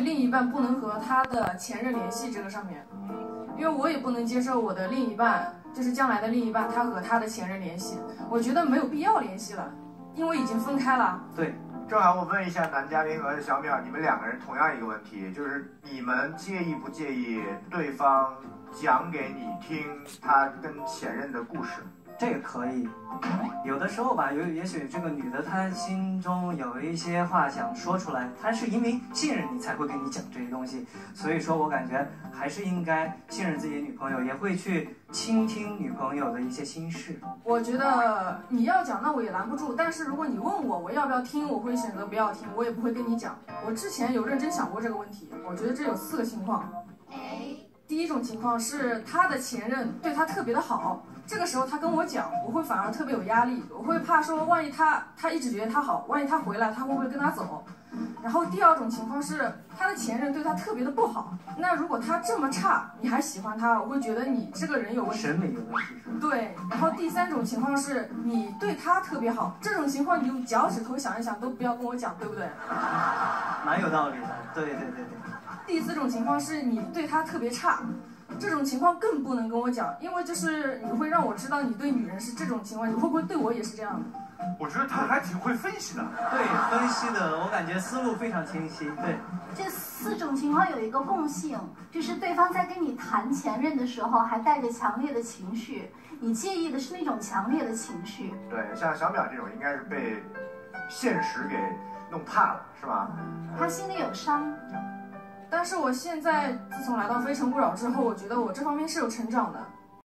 另一半不能和他的前任联系这个上面，因为我也不能接受我的另一半，就是将来的另一半，他和他的前任联系，我觉得没有必要联系了，因为已经分开了。对，正好我问一下男嘉宾和小淼，你们两个人同样一个问题，就是你们介意不介意对方讲给你听他跟前任的故事？这个可以，有的时候吧，有也许这个女的她心中有一些话想说出来，她是因为信任你才会跟你讲这些东西，所以说我感觉还是应该信任自己的女朋友，也会去倾听女朋友的一些心事。我觉得你要讲，那我也拦不住。但是如果你问我我要不要听，我会选择不要听，我也不会跟你讲。我之前有认真想过这个问题，我觉得这有四个情况。第一种情况是他的前任对他特别的好，这个时候他跟我讲，我会反而特别有压力，我会怕说万一他他一直觉得他好，万一他回来他会不会跟他走？然后第二种情况是他的前任对他特别的不好，那如果他这么差，你还喜欢他，我会觉得你这个人有问题，审美有问题。对，然后第三种情况是你对他特别好，这种情况你用脚趾头想一想都不要跟我讲，对不对？蛮有道理的，对对对对。第四种情况是你对他特别差，这种情况更不能跟我讲，因为就是你会让我知道你对女人是这种情况，你会不会对我也是这样的？我觉得他还挺会分析的，对，分析的我感觉思路非常清晰。对，这四种情况有一个共性，就是对方在跟你谈前任的时候还带着强烈的情绪，你介意的是那种强烈的情绪。对，像小淼这种应该是被现实给弄怕了，是吧？他心里有伤。但是我现在自从来到非诚勿扰之后，我觉得我这方面是有成长的。